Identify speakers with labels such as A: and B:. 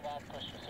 A: over push 3.